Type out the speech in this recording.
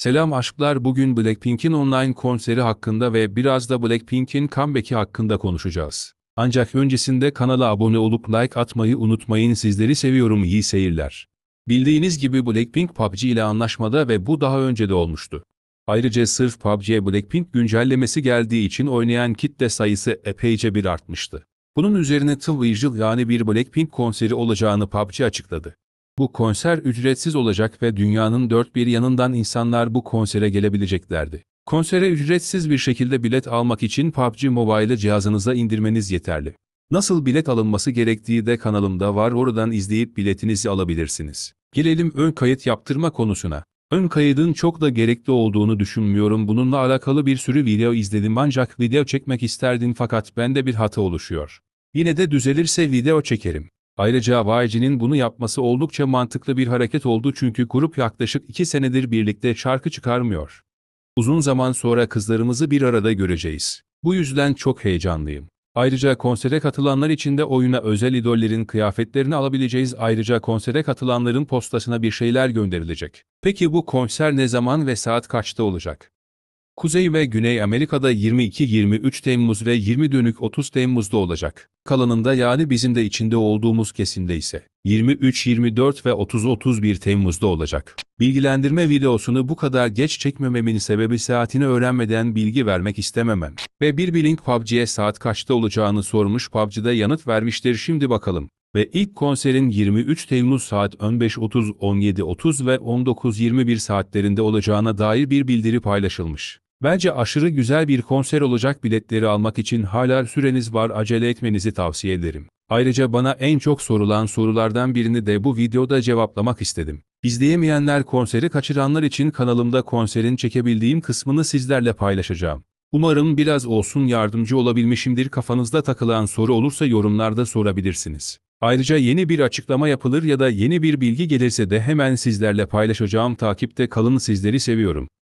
Selam aşklar bugün Blackpink'in online konseri hakkında ve biraz da Blackpink'in comeback'i hakkında konuşacağız. Ancak öncesinde kanala abone olup like atmayı unutmayın sizleri seviyorum iyi seyirler. Bildiğiniz gibi Blackpink PUBG ile anlaşmada ve bu daha önce de olmuştu. Ayrıca sırf PUBG'ye Blackpink güncellemesi geldiği için oynayan kitle sayısı epeyce bir artmıştı. Bunun üzerine Twizel yani bir Blackpink konseri olacağını PUBG açıkladı. Bu konser ücretsiz olacak ve dünyanın dört bir yanından insanlar bu konsere gelebileceklerdi. Konsere ücretsiz bir şekilde bilet almak için PUBG Mobile'ı cihazınıza indirmeniz yeterli. Nasıl bilet alınması gerektiği de kanalımda var oradan izleyip biletinizi alabilirsiniz. Gelelim ön kayıt yaptırma konusuna. Ön kaydın çok da gerekli olduğunu düşünmüyorum. Bununla alakalı bir sürü video izledim ancak video çekmek isterdim fakat bende bir hata oluşuyor. Yine de düzelirse video çekerim. Ayrıca YG'nin bunu yapması oldukça mantıklı bir hareket oldu çünkü grup yaklaşık 2 senedir birlikte şarkı çıkarmıyor. Uzun zaman sonra kızlarımızı bir arada göreceğiz. Bu yüzden çok heyecanlıyım. Ayrıca konsere katılanlar için de oyuna özel idollerin kıyafetlerini alabileceğiz. Ayrıca konsere katılanların postasına bir şeyler gönderilecek. Peki bu konser ne zaman ve saat kaçta olacak? Kuzey ve Güney Amerika'da 22-23 Temmuz ve 20 dönük 30 Temmuz'da olacak. Kalanında yani bizim de içinde olduğumuz kesimde ise 23-24 ve 30-31 Temmuz'da olacak. Bilgilendirme videosunu bu kadar geç çekmememin sebebi saatini öğrenmeden bilgi vermek istememem. Ve bir Blink PUBG'ye saat kaçta olacağını sormuş PUBG'da yanıt vermiştir şimdi bakalım. Ve ilk konserin 23 Temmuz saat 15.30, 17.30 ve 19.21 saatlerinde olacağına dair bir bildiri paylaşılmış. Bence aşırı güzel bir konser olacak biletleri almak için hala süreniz var acele etmenizi tavsiye ederim. Ayrıca bana en çok sorulan sorulardan birini de bu videoda cevaplamak istedim. İzleyemeyenler konseri kaçıranlar için kanalımda konserin çekebildiğim kısmını sizlerle paylaşacağım. Umarım biraz olsun yardımcı olabilmişimdir kafanızda takılan soru olursa yorumlarda sorabilirsiniz. Ayrıca yeni bir açıklama yapılır ya da yeni bir bilgi gelirse de hemen sizlerle paylaşacağım takipte kalın sizleri seviyorum.